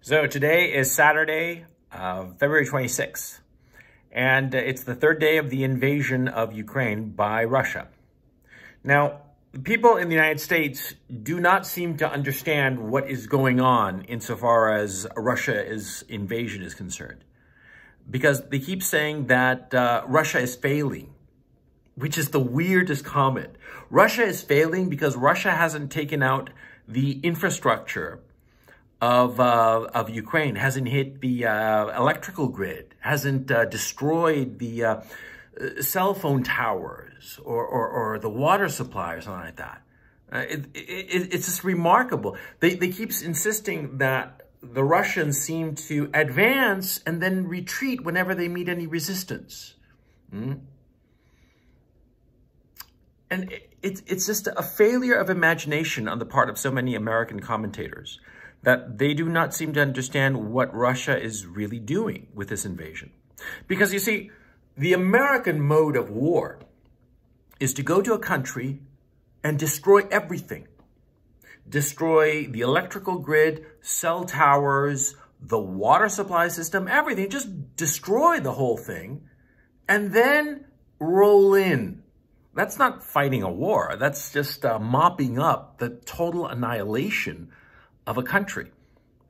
So today is Saturday, uh, February 26th, and it's the third day of the invasion of Ukraine by Russia. Now, people in the United States do not seem to understand what is going on insofar as Russia's invasion is concerned, because they keep saying that uh, Russia is failing, which is the weirdest comment. Russia is failing because Russia hasn't taken out the infrastructure of uh, of Ukraine hasn't hit the uh, electrical grid, hasn't uh, destroyed the uh, cell phone towers or, or, or, the water supply or something like that. Uh, it, it, it's just remarkable. They, they keep insisting that the Russians seem to advance and then retreat whenever they meet any resistance. Mm? And it, it, it's just a failure of imagination on the part of so many American commentators that they do not seem to understand what Russia is really doing with this invasion. Because you see, the American mode of war is to go to a country and destroy everything. Destroy the electrical grid, cell towers, the water supply system, everything. Just destroy the whole thing and then roll in. That's not fighting a war. That's just uh, mopping up the total annihilation of a country.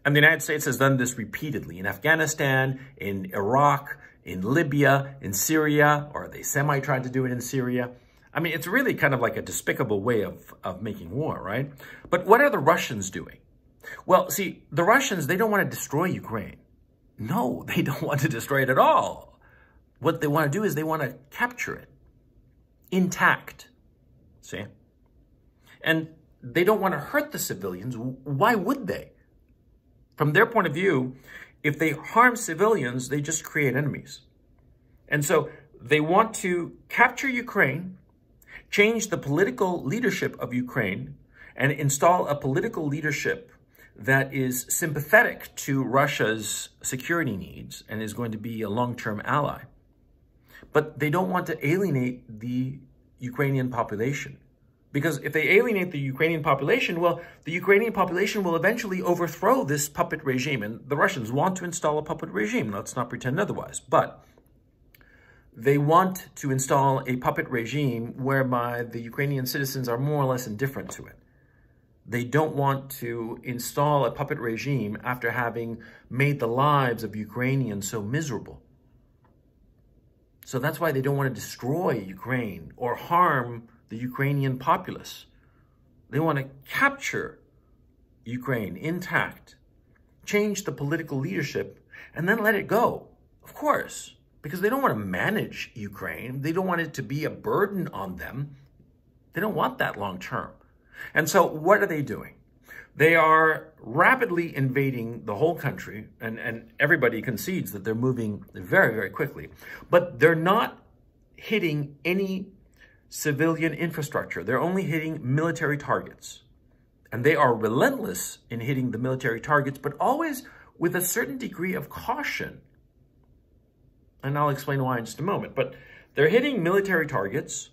And the United States has done this repeatedly in Afghanistan, in Iraq, in Libya, in Syria, or they semi-tried to do it in Syria. I mean, it's really kind of like a despicable way of, of making war, right? But what are the Russians doing? Well, see, the Russians, they don't want to destroy Ukraine. No, they don't want to destroy it at all. What they want to do is they want to capture it intact. See? And they don't want to hurt the civilians. Why would they? From their point of view, if they harm civilians, they just create enemies. And so they want to capture Ukraine, change the political leadership of Ukraine, and install a political leadership that is sympathetic to Russia's security needs and is going to be a long-term ally. But they don't want to alienate the Ukrainian population. Because if they alienate the Ukrainian population, well, the Ukrainian population will eventually overthrow this puppet regime. And the Russians want to install a puppet regime. Let's not pretend otherwise. But they want to install a puppet regime whereby the Ukrainian citizens are more or less indifferent to it. They don't want to install a puppet regime after having made the lives of Ukrainians so miserable. So that's why they don't want to destroy Ukraine or harm the Ukrainian populace. They want to capture Ukraine intact, change the political leadership, and then let it go. Of course, because they don't want to manage Ukraine. They don't want it to be a burden on them. They don't want that long term. And so what are they doing? They are rapidly invading the whole country, and, and everybody concedes that they're moving very, very quickly. But they're not hitting any civilian infrastructure. They're only hitting military targets. And they are relentless in hitting the military targets, but always with a certain degree of caution. And I'll explain why in just a moment. But they're hitting military targets.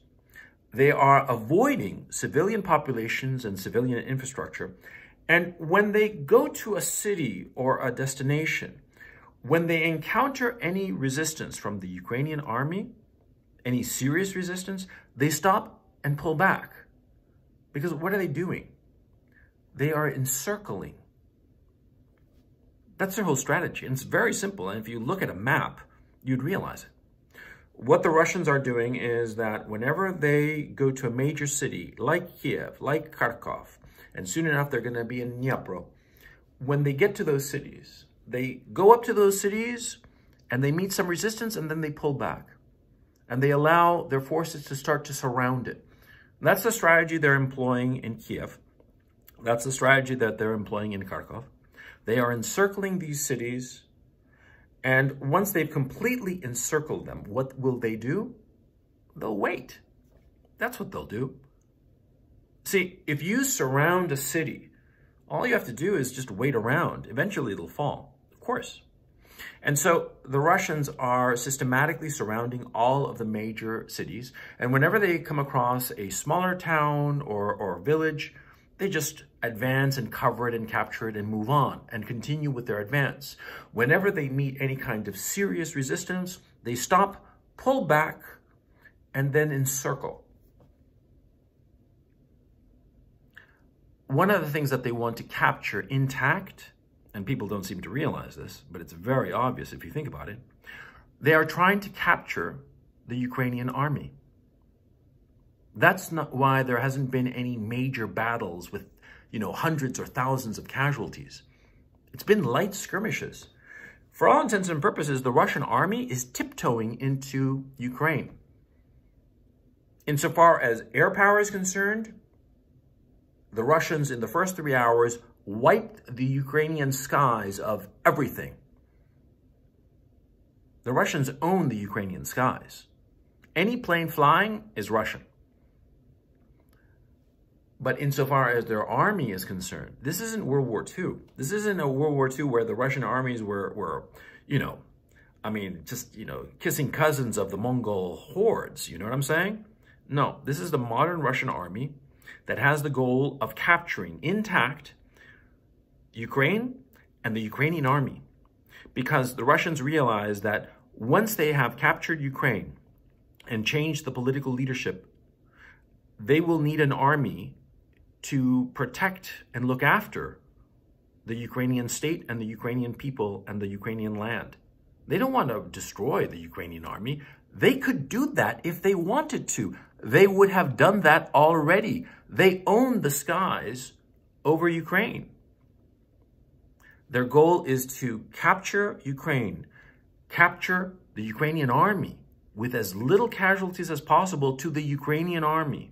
They are avoiding civilian populations and civilian infrastructure. And when they go to a city or a destination, when they encounter any resistance from the Ukrainian army, any serious resistance, they stop and pull back. Because what are they doing? They are encircling. That's their whole strategy. And it's very simple. And if you look at a map, you'd realize it. What the Russians are doing is that whenever they go to a major city like Kiev, like Kharkov, and soon enough they're going to be in Dnipro, when they get to those cities, they go up to those cities and they meet some resistance and then they pull back and they allow their forces to start to surround it. And that's the strategy they're employing in Kiev. That's the strategy that they're employing in Kharkov. They are encircling these cities, and once they've completely encircled them, what will they do? They'll wait. That's what they'll do. See, if you surround a city, all you have to do is just wait around. Eventually it'll fall, of course. And so the Russians are systematically surrounding all of the major cities. And whenever they come across a smaller town or, or village, they just advance and cover it and capture it and move on and continue with their advance. Whenever they meet any kind of serious resistance, they stop, pull back, and then encircle. One of the things that they want to capture intact, and people don't seem to realize this, but it's very obvious if you think about it, they are trying to capture the Ukrainian army. That's not why there hasn't been any major battles with, you know, hundreds or thousands of casualties. It's been light skirmishes. For all intents and purposes, the Russian army is tiptoeing into Ukraine. Insofar as air power is concerned, the Russians in the first three hours wiped the Ukrainian skies of everything. The Russians own the Ukrainian skies. Any plane flying is Russian. But insofar as their army is concerned, this isn't World War II. This isn't a World War II where the Russian armies were, were you know, I mean, just, you know, kissing cousins of the Mongol hordes. You know what I'm saying? No, this is the modern Russian army that has the goal of capturing intact Ukraine and the Ukrainian army. Because the Russians realize that once they have captured Ukraine and changed the political leadership, they will need an army to protect and look after the Ukrainian state and the Ukrainian people and the Ukrainian land. They don't want to destroy the Ukrainian army. They could do that if they wanted to. They would have done that already. They own the skies over Ukraine. Their goal is to capture Ukraine, capture the Ukrainian army with as little casualties as possible to the Ukrainian army.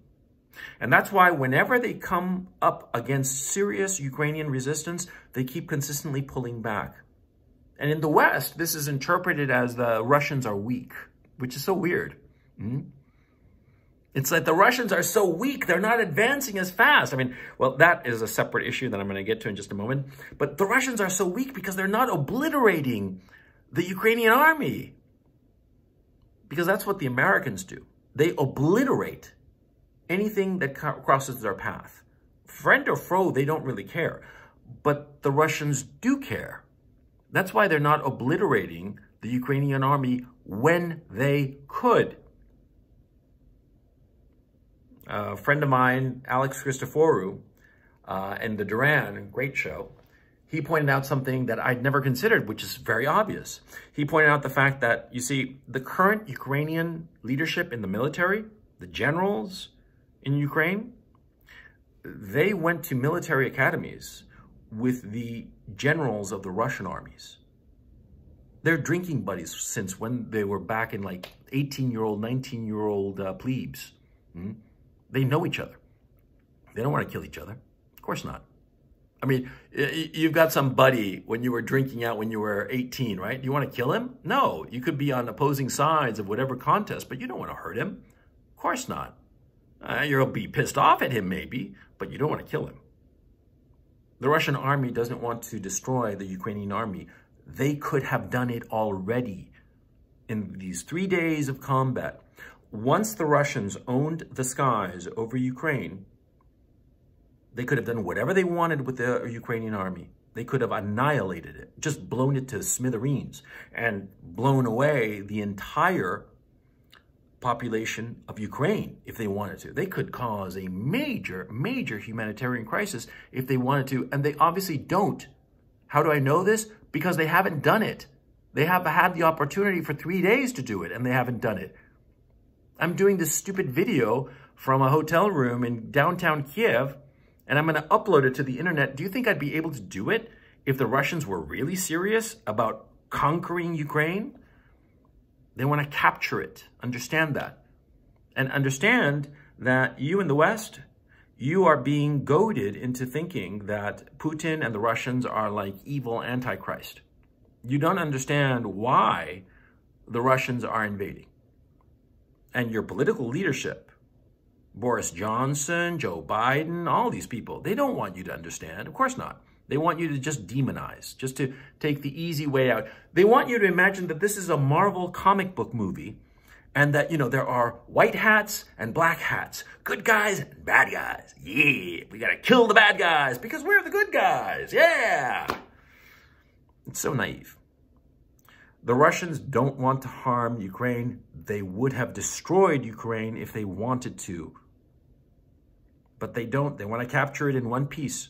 And that's why whenever they come up against serious Ukrainian resistance, they keep consistently pulling back. And in the West, this is interpreted as the Russians are weak, which is so weird. Mm -hmm. It's like the Russians are so weak, they're not advancing as fast. I mean, well, that is a separate issue that I'm going to get to in just a moment. But the Russians are so weak because they're not obliterating the Ukrainian army. Because that's what the Americans do. They obliterate anything that crosses their path. Friend or foe, they don't really care. But the Russians do care. That's why they're not obliterating the Ukrainian army when they could. A friend of mine, Alex Christoforou, uh, and the Duran, great show, he pointed out something that I'd never considered, which is very obvious. He pointed out the fact that, you see, the current Ukrainian leadership in the military, the generals, in Ukraine, they went to military academies with the generals of the Russian armies. They're drinking buddies since when they were back in like 18-year-old, 19-year-old uh, plebes. Mm? They know each other. They don't want to kill each other. Of course not. I mean, you've got some buddy when you were drinking out when you were 18, right? You want to kill him? No, you could be on opposing sides of whatever contest, but you don't want to hurt him. Of course not. Uh, you'll be pissed off at him maybe, but you don't want to kill him. The Russian army doesn't want to destroy the Ukrainian army. They could have done it already in these three days of combat. Once the Russians owned the skies over Ukraine, they could have done whatever they wanted with the Ukrainian army. They could have annihilated it, just blown it to smithereens and blown away the entire population of Ukraine if they wanted to. They could cause a major, major humanitarian crisis if they wanted to, and they obviously don't. How do I know this? Because they haven't done it. They have had the opportunity for three days to do it, and they haven't done it. I'm doing this stupid video from a hotel room in downtown Kiev, and I'm going to upload it to the internet. Do you think I'd be able to do it if the Russians were really serious about conquering Ukraine? They want to capture it. Understand that. And understand that you in the West, you are being goaded into thinking that Putin and the Russians are like evil antichrist. You don't understand why the Russians are invading. And your political leadership, Boris Johnson, Joe Biden, all these people, they don't want you to understand. Of course not. They want you to just demonize, just to take the easy way out. They want you to imagine that this is a Marvel comic book movie and that, you know, there are white hats and black hats, good guys and bad guys. Yeah, we gotta kill the bad guys because we're the good guys. Yeah. It's so naive. The Russians don't want to harm Ukraine. They would have destroyed Ukraine if they wanted to. But they don't. They want to capture it in one piece.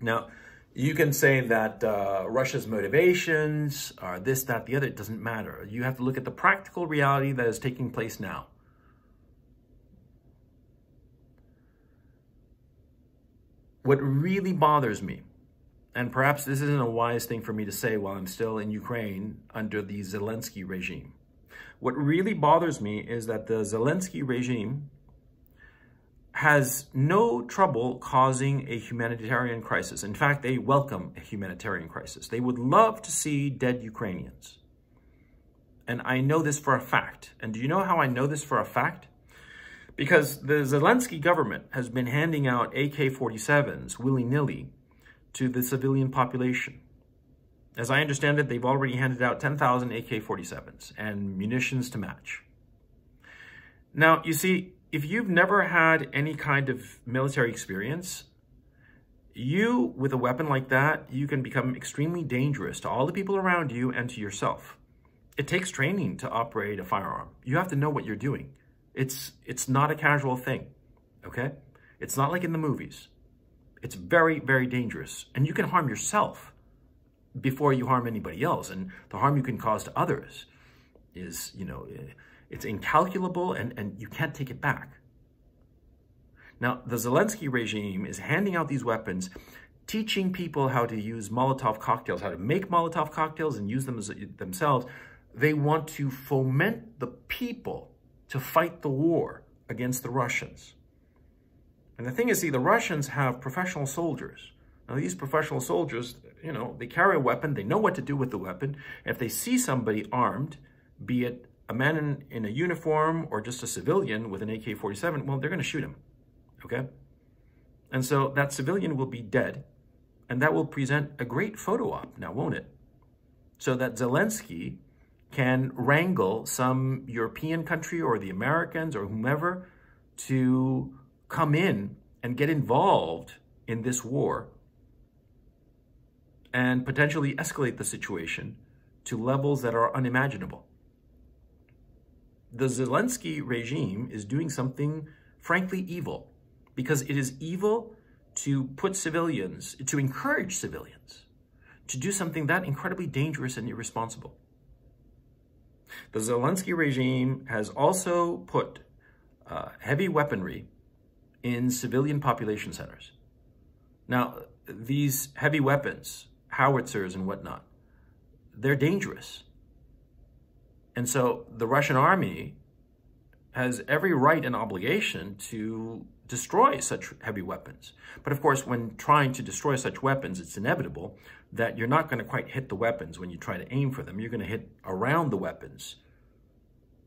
Now, you can say that uh, Russia's motivations are this, that, the other. It doesn't matter. You have to look at the practical reality that is taking place now. What really bothers me, and perhaps this isn't a wise thing for me to say while I'm still in Ukraine under the Zelensky regime. What really bothers me is that the Zelensky regime has no trouble causing a humanitarian crisis. In fact, they welcome a humanitarian crisis. They would love to see dead Ukrainians. And I know this for a fact. And do you know how I know this for a fact? Because the Zelensky government has been handing out AK-47s willy-nilly to the civilian population. As I understand it, they've already handed out 10,000 AK-47s and munitions to match. Now, you see, if you've never had any kind of military experience, you, with a weapon like that, you can become extremely dangerous to all the people around you and to yourself. It takes training to operate a firearm. You have to know what you're doing. It's, it's not a casual thing, okay? It's not like in the movies. It's very, very dangerous. And you can harm yourself before you harm anybody else. And the harm you can cause to others is, you know, eh, it's incalculable and, and you can't take it back. Now, the Zelensky regime is handing out these weapons, teaching people how to use Molotov cocktails, how to make Molotov cocktails and use them as, themselves. They want to foment the people to fight the war against the Russians. And the thing is, see, the Russians have professional soldiers. Now, these professional soldiers, you know, they carry a weapon. They know what to do with the weapon. If they see somebody armed, be it a man in, in a uniform or just a civilian with an AK-47, well, they're going to shoot him, okay? And so that civilian will be dead, and that will present a great photo op now, won't it? So that Zelensky can wrangle some European country or the Americans or whomever to come in and get involved in this war and potentially escalate the situation to levels that are unimaginable the Zelensky regime is doing something frankly evil because it is evil to put civilians, to encourage civilians to do something that incredibly dangerous and irresponsible. The Zelensky regime has also put uh, heavy weaponry in civilian population centers. Now, these heavy weapons, howitzers and whatnot, they're dangerous. And so the Russian army has every right and obligation to destroy such heavy weapons. But of course, when trying to destroy such weapons, it's inevitable that you're not going to quite hit the weapons when you try to aim for them. You're going to hit around the weapons.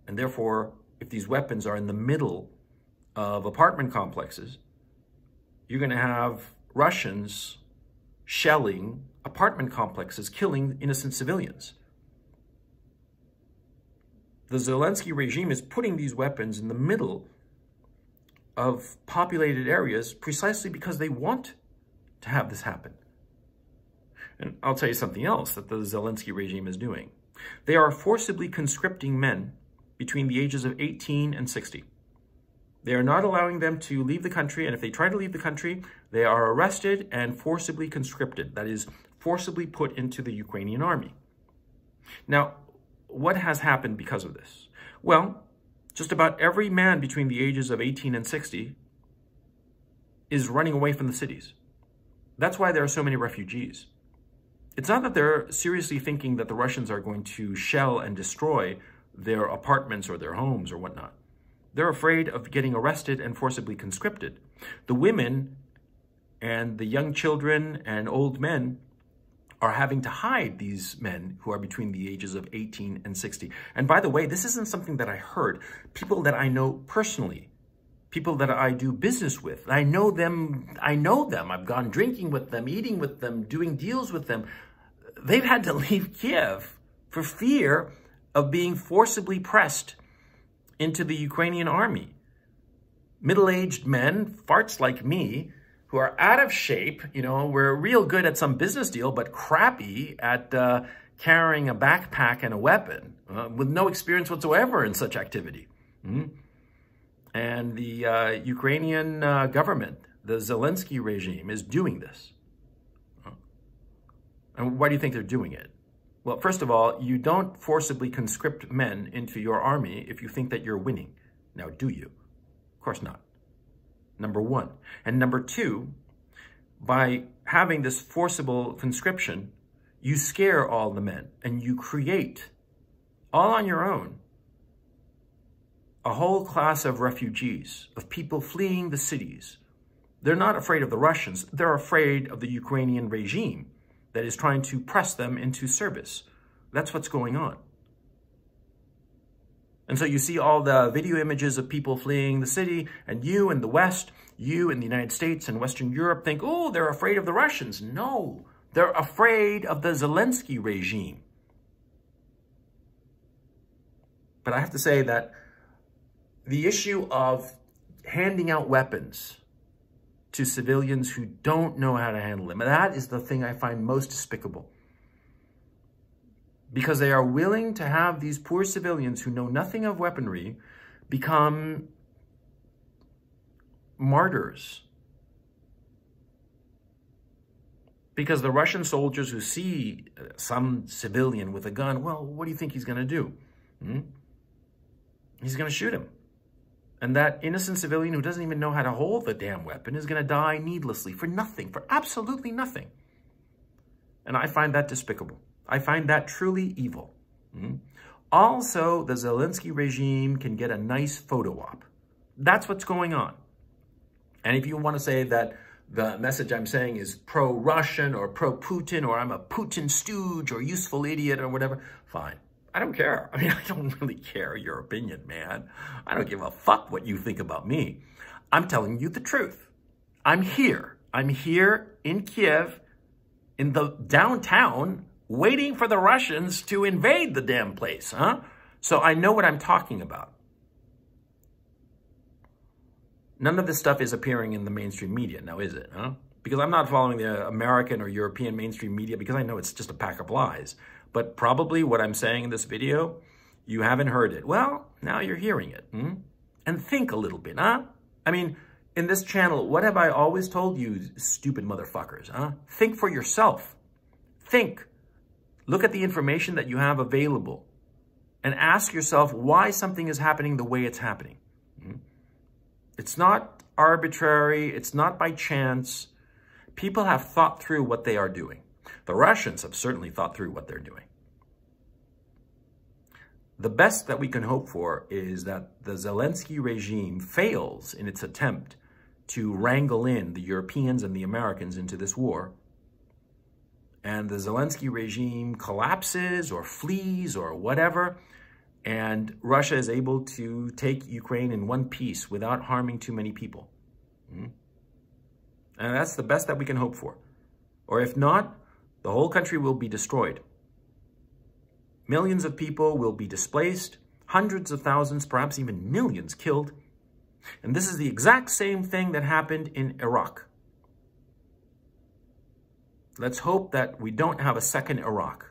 And therefore, if these weapons are in the middle of apartment complexes, you're going to have Russians shelling apartment complexes, killing innocent civilians the Zelensky regime is putting these weapons in the middle of populated areas precisely because they want to have this happen. And I'll tell you something else that the Zelensky regime is doing. They are forcibly conscripting men between the ages of 18 and 60. They are not allowing them to leave the country, and if they try to leave the country, they are arrested and forcibly conscripted, that is, forcibly put into the Ukrainian army. Now, what has happened because of this? Well, just about every man between the ages of 18 and 60 is running away from the cities. That's why there are so many refugees. It's not that they're seriously thinking that the Russians are going to shell and destroy their apartments or their homes or whatnot. They're afraid of getting arrested and forcibly conscripted. The women and the young children and old men are having to hide these men who are between the ages of 18 and 60. And by the way, this isn't something that I heard. People that I know personally, people that I do business with, I know them, I know them. I've gone drinking with them, eating with them, doing deals with them. They've had to leave Kiev for fear of being forcibly pressed into the Ukrainian army. Middle-aged men, farts like me, who are out of shape, you know, we're real good at some business deal, but crappy at uh, carrying a backpack and a weapon uh, with no experience whatsoever in such activity. Mm -hmm. And the uh, Ukrainian uh, government, the Zelensky regime, is doing this. And why do you think they're doing it? Well, first of all, you don't forcibly conscript men into your army if you think that you're winning. Now, do you? Of course not. Number one. And number two, by having this forcible conscription, you scare all the men and you create, all on your own, a whole class of refugees, of people fleeing the cities. They're not afraid of the Russians. They're afraid of the Ukrainian regime that is trying to press them into service. That's what's going on. And so you see all the video images of people fleeing the city, and you in the West, you in the United States and Western Europe think, oh, they're afraid of the Russians. No, they're afraid of the Zelensky regime. But I have to say that the issue of handing out weapons to civilians who don't know how to handle them. That is the thing I find most despicable. Because they are willing to have these poor civilians who know nothing of weaponry become martyrs. Because the Russian soldiers who see some civilian with a gun, well, what do you think he's going to do? Hmm? He's going to shoot him. And that innocent civilian who doesn't even know how to hold the damn weapon is going to die needlessly for nothing, for absolutely nothing. And I find that despicable. I find that truly evil. Mm-hmm. Also, the Zelensky regime can get a nice photo op. That's what's going on. And if you want to say that the message I'm saying is pro-Russian or pro-Putin or I'm a Putin stooge or useful idiot or whatever, fine. I don't care. I mean, I don't really care your opinion, man. I don't give a fuck what you think about me. I'm telling you the truth. I'm here. I'm here in Kiev, in the downtown, waiting for the Russians to invade the damn place, huh? So I know what I'm talking about. None of this stuff is appearing in the mainstream media now, is it, huh? Because I'm not following the American or European mainstream media because I know it's just a pack of lies but probably what I'm saying in this video, you haven't heard it. Well, now you're hearing it. Hmm? And think a little bit, huh? I mean, in this channel, what have I always told you, stupid motherfuckers, huh? Think for yourself. Think. Look at the information that you have available and ask yourself why something is happening the way it's happening. Hmm? It's not arbitrary. It's not by chance. People have thought through what they are doing. The Russians have certainly thought through what they're doing. The best that we can hope for is that the Zelensky regime fails in its attempt to wrangle in the Europeans and the Americans into this war. And the Zelensky regime collapses or flees or whatever, and Russia is able to take Ukraine in one piece without harming too many people. Hmm? And that's the best that we can hope for. Or if not, the whole country will be destroyed. Millions of people will be displaced, hundreds of thousands, perhaps even millions killed. And this is the exact same thing that happened in Iraq. Let's hope that we don't have a second Iraq.